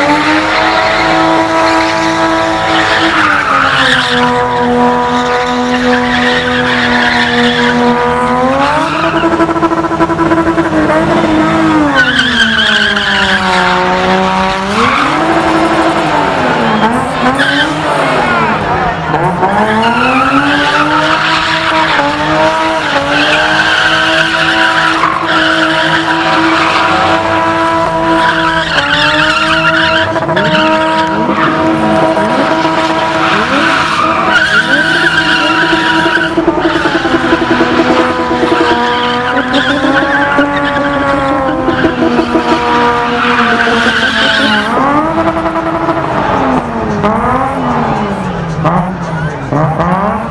Thank you. Wow.